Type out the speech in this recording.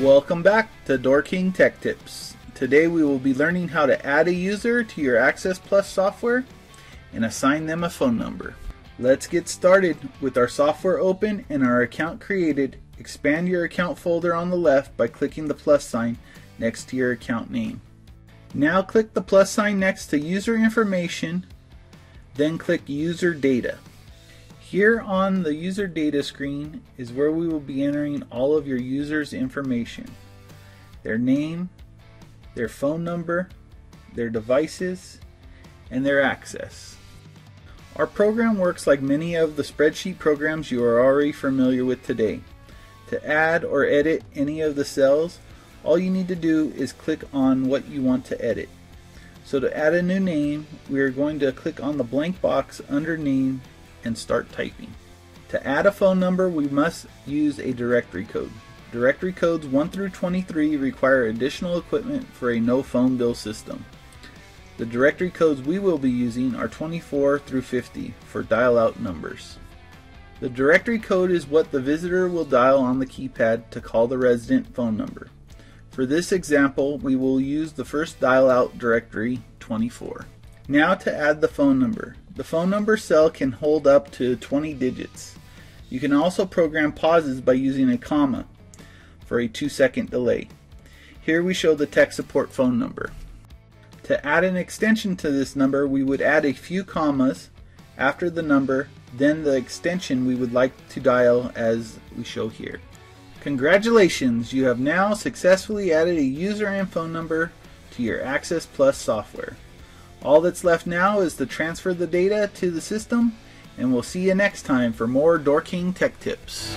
Welcome back to DoorKing Tech Tips. Today we will be learning how to add a user to your Access Plus software and assign them a phone number. Let's get started with our software open and our account created. Expand your account folder on the left by clicking the plus sign next to your account name. Now click the plus sign next to user information, then click user data. Here on the user data screen is where we will be entering all of your users information. Their name, their phone number, their devices, and their access. Our program works like many of the spreadsheet programs you are already familiar with today. To add or edit any of the cells, all you need to do is click on what you want to edit. So to add a new name, we are going to click on the blank box under name and start typing. To add a phone number, we must use a directory code. Directory codes 1 through 23 require additional equipment for a no phone bill system. The directory codes we will be using are 24 through 50 for dial out numbers. The directory code is what the visitor will dial on the keypad to call the resident phone number. For this example, we will use the first dial out directory 24. Now to add the phone number. The phone number cell can hold up to 20 digits. You can also program pauses by using a comma for a 2 second delay. Here we show the tech support phone number. To add an extension to this number, we would add a few commas after the number, then the extension we would like to dial as we show here. Congratulations, you have now successfully added a user and phone number to your Access Plus software. All that's left now is to transfer the data to the system, and we'll see you next time for more DoorKing Tech Tips.